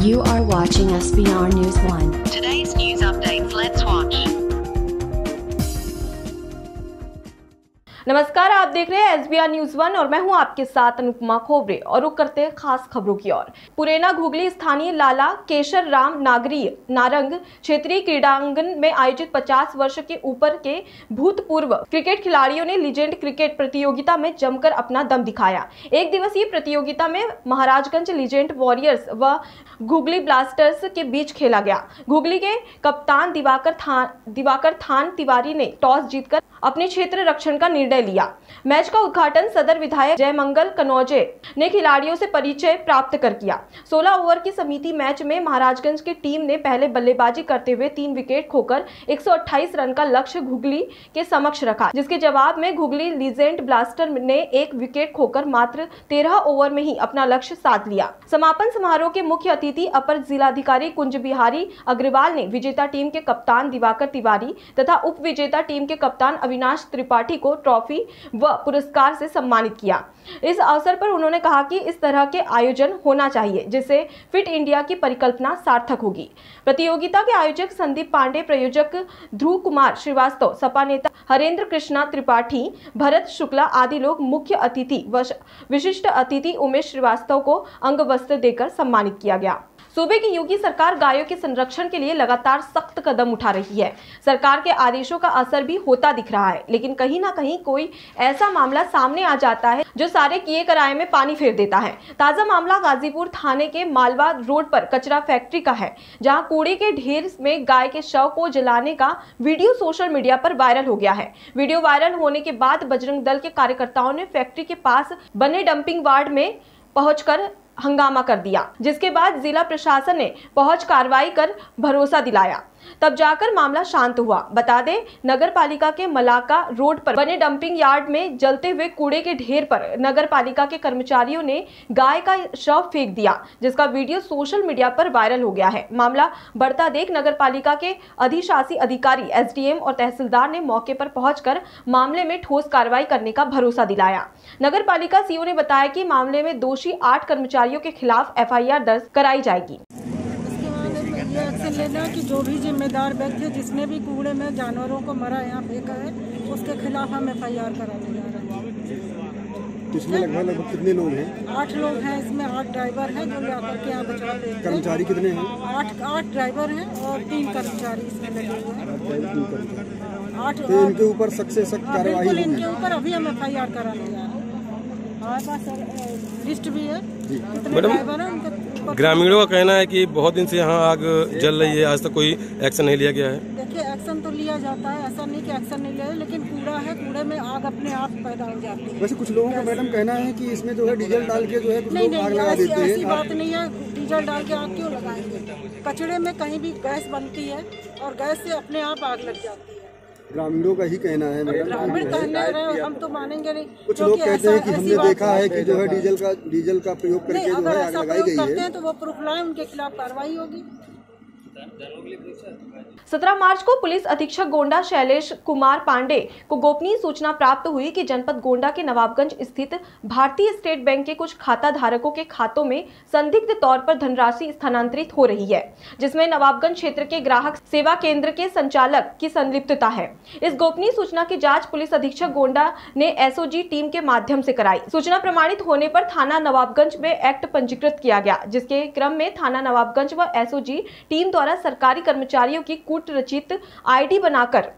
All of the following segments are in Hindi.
You are watching SBR News 1. Today's नमस्कार, आप देख रहे हैं एस न्यूज़ वन और मैं हूँ आपके साथ अनुपमा खोबरे और रुक करते खास खबरों की ओर। पुरेना घुगली स्थानीय लाला केशर राम नागरी नारंग क्षेत्रीय क्रीडांगन में आयोजित 50 वर्ष के ऊपर के भूतपूर्व क्रिकेट खिलाड़ियों ने लीजेंड क्रिकेट प्रतियोगिता में जमकर अपना दम दिखाया। एक दिवसीय प्रतियोगिता में महाराजगंज लीजेंड वॉरियर्स व घुगली ब्लास्टर्स के बीच खेला गया। घुगली के कप्तान दिवाकर थान दिवाकर थान तिवारी ने टॉस जीतकर अपने क्षेत्र रक्षण का निर्णय लिया। मैच का उद्घाटन सदर विधायक जयमंगल कनौजे ने खिलाड़ियों से परिचय प्राप्त कर किया। 16 ओवर की समिति मैच में महाराजगंज की टीम ने पहले बल्लेबाजी करते हुए तीन विकेट खोकर 128 रन का लक्ष्य घुगली के समक्ष रखा, जिसके जवाब में घुगली लीजेंड ब्लास्टर ने एक विकेट खोकर मात्र 13 ओवर में ही अपना लक्ष्य साध लिया। समापन समारोह के मुख्य अतिथि अपर जिलाधिकारी कुंज बिहारी अग्रवाल ने विजेता टीम के कप्तान दिवाकर तिवारी तथा उप विजेता टीम के कप्तान अविनाश त्रिपाठी को ट्रॉफी व पुरस्कार से सम्मानित किया। इस अवसर पर उन्होंने कहा कि इस तरह के आयोजन होना चाहिए, जिससे फिट इंडिया की परिकल्पना सार्थक होगी। प्रतियोगिता के आयोजक संदीप पांडे, प्रयोजक ध्रुव कुमार श्रीवास्तव, सपा नेता हरेंद्र कृष्णा त्रिपाठी, भरत शुक्ला आदि लोग मुख्य अतिथि व विशिष्ट अतिथि उमेश श्रीवास्तव को अंग वस्त्र देकर सम्मानित किया गया। सूबे की योगी सरकार गायों के संरक्षण के लिए लगातार सख्त कदम उठा रही है। सरकार के आदेशों का असर भी होता दिख रहा है, लेकिन कहीं ना कहीं कोई ऐसा मामला सामने आ जाता है जो सारे किए कराए में पानी फेर देता है। ताज़ा मामला गाजीपुर थाने के मालवा रोड पर कचरा फैक्ट्री का है, जहाँ कूड़े के ढेर में गाय के शव को जलाने का वीडियो सोशल मीडिया पर वायरल हो गया है। वीडियो वायरल होने के बाद बजरंग दल के कार्यकर्ताओं ने फैक्ट्री के पास बने डंपिंग वार्ड में पहुंचकर हंगामा कर दिया जिसके बाद जिला प्रशासन ने पहुँच कार्रवाई कर भरोसा दिलाया। तब जाकर मामला शांत हुआ। बता दें नगर पालिका के मलाका रोड पर बने डंपिंग यार्ड में जलते हुए कूड़े के ढेर पर नगर पालिका के कर्मचारियों ने गाय का शव फेंक दिया, जिसका वीडियो सोशल मीडिया पर वायरल हो गया है। मामला बढ़ता देख नगर पालिका के अधिशासी अधिकारी, एसडीएम और तहसीलदार ने मौके पर पहुंचकर मामले में ठोस कार्रवाई करने का भरोसा दिलाया। नगर पालिका सीओ ने बताया कि मामले में दोषी आठ कर्मचारियों के खिलाफ एफआईआर दर्ज कराई जाएगी। बाद ये एक्शन लेना कि जो भी जिम्मेदार व्यक्ति है जिसने भी कूड़े में जानवरों को मरा यहाँ फेंका है उसके खिलाफ हम एफ़ आई आर कराने जा रहे हैं। तो इसमें लगभग लगभग कितने लोग हैं? आठ लोग हैं इसमें आठ ड्राइवर हैं जो ले के यहाँ बचाव देते हैं। कर्मचारी कितने हैं? आठ आठ ड्राइवर हैं और तीन कर्मचारी इसमें लगे हुए हैं। आठ तो इनके ऊपर सख्त से सख्त हाँ, कार्रवाई बिल्कुल इनके ऊपर अभी हम एफ़ आई आर कराने जा रहे हैं। हमारे पास लिस्ट भी है। कितने ड्राइवर हैं उनके ग्रामीणों का कहना है कि बहुत दिन से यहाँ आग जल रही है आज तक कोई एक्शन नहीं लिया गया है। देखिए एक्शन तो लिया जाता है ऐसा नहीं कि एक्शन नहीं लिया लेकिन कूड़ा है कूड़े में आग अपने आप पैदा हो जाती है। वैसे कुछ लोगों का मैडम कहना है कि इसमें जो है डीजल डाल के जो है कुछ नहीं लोग आग नहीं लगा ऐसी बात नहीं है डीजल डाल के आग क्यों लगाएँगे? कचड़े में कहीं भी गैस बनती है और गैस से अपने आप आग लग जाती है। ग्रामीणों का ही कहना है ग्रामीण कहने हम तो मानेंगे नहीं कुछ लोग कहते हैं कि हमने देखा है कि जो है डीजल का डीजल का प्रयोग करके जो है आग लगाई गई है तो वो प्रूफ लाए उनके खिलाफ कार्रवाई होगी। 17 मार्च को पुलिस अधीक्षक गोंडा शैलेश कुमार पांडे को गोपनीय सूचना प्राप्त हुई कि जनपद गोंडा के नवाबगंज स्थित भारतीय स्टेट बैंक के कुछ खाता धारकों के खातों में संदिग्ध तौर पर धनराशि स्थानांतरित हो रही है, जिसमें नवाबगंज क्षेत्र के ग्राहक सेवा केंद्र के संचालक की संलिप्तता है। इस गोपनीय सूचना की जाँच पुलिस अधीक्षक गोंडा ने एसओजी टीम के माध्यम से कराई। सूचना प्रमाणित होने पर थाना नवाबगंज में एक्ट पंजीकृत किया गया, जिसके क्रम में थाना नवाबगंज व एसओजी टीम द्वारा सरकारी कर्मचारियों की कूट रचित आईडी बनाकर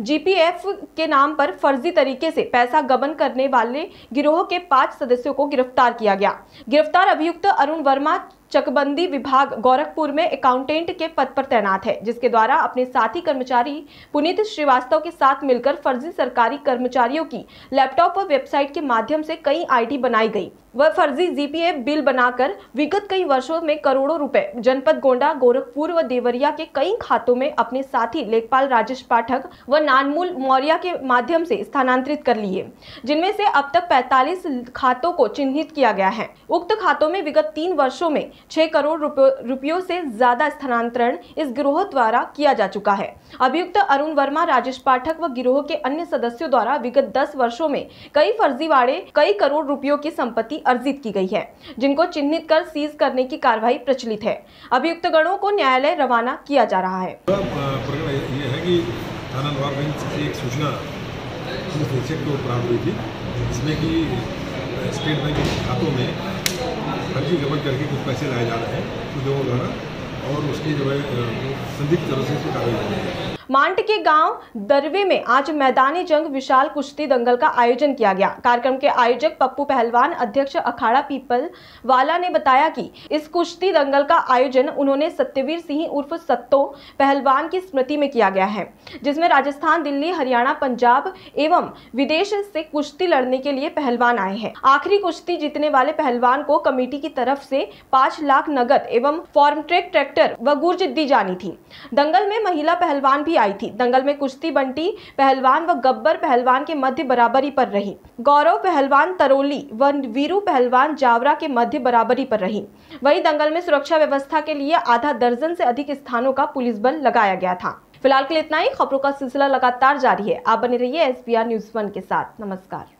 जीपीएफ के नाम पर फर्जी तरीके से पैसा गबन करने वाले गिरोह के पाँच सदस्यों को गिरफ़्तार किया गया। गिरफ़्तार अभियुक्त अरुण वर्मा चकबंदी विभाग गोरखपुर में अकाउंटेंट के पद पर तैनात है, जिसके द्वारा अपने साथी कर्मचारी पुनीत श्रीवास्तव के साथ मिलकर फर्जी सरकारी कर्मचारियों की लैपटॉप व वेबसाइट के माध्यम से कई आईडी बनाई गई। वह फर्जी जीपीएफ बिल बनाकर विगत कई वर्षों में करोड़ों रुपए, जनपद गोंडा, गोरखपुर व देवरिया के कई खातों में अपने साथी लेखपाल राजेश पाठक व नानमूल मौर्य के माध्यम से स्थानांतरित कर लिए, जिनमें से अब तक 45 खातों को चिन्हित किया गया है। उक्त खातों में विगत तीन वर्षों में छह करोड़ रुपयो- से ज़्यादा स्थानांतरण इस गिरोह द्वारा किया जा चुका है। अभियुक्त अरुण वर्मा, राजेश पाठक व गिरोह के अन्य सदस्यों द्वारा विगत दस वर्षो में कई फर्जीवाड़े, कई करोड़ रुपयों की संपत्ति अर्जित की गई है, जिनको चिन्हित कर सीज करने की कार्रवाई प्रचलित है। अभियुक्त गणों को न्यायालय रवाना किया जा रहा है। एक सूचना थी, जिसमें कि स्टेट बैंक के खातों में फर्जी गबन करके कुछ पैसे लाए जा रहे हैं कुछ लोगों द्वारा और उसकी जो है संदिग्ध तरह से इसकी कार्रवाई है। मांट के गाँव दरवे में आज मैदानी जंग विशाल कुश्ती दंगल का आयोजन किया गया। कार्यक्रम के आयोजक पप्पू पहलवान, अध्यक्ष अखाड़ा पीपल वाला ने बताया कि इस कुश्ती दंगल का आयोजन उन्होंने सत्यवीर सिंह उर्फ़ सत्तो पहलवान की स्मृति में किया गया है, जिसमें राजस्थान, दिल्ली, हरियाणा, पंजाब एवं विदेश से कुश्ती लड़ने के लिए पहलवान आए हैं। आखिरी कुश्ती जीतने वाले पहलवान को कमेटी की तरफ़ से पाँच लाख नगद एवं फॉर्म ट्रैक ट्रैक्टर व गुर्ज दी जानी थी। दंगल में महिला पहलवान भी आई थी। दंगल में कुश्ती बंटी, पहलवान व गब्बर पहलवान के मध्य बराबरी पर रही। गौरव पहलवान तरोली व वीरू पहलवान जावरा के मध्य बराबरी पर रही। वही दंगल में सुरक्षा व्यवस्था के लिए आधा दर्जन से अधिक स्थानों का पुलिस बल लगाया गया था। फ़िलहाल के लिए इतना ही। खबरों का सिलसिला लगातार जारी है। आप बने रहिए एसबीआर न्यूज़ वन के साथ। नमस्कार।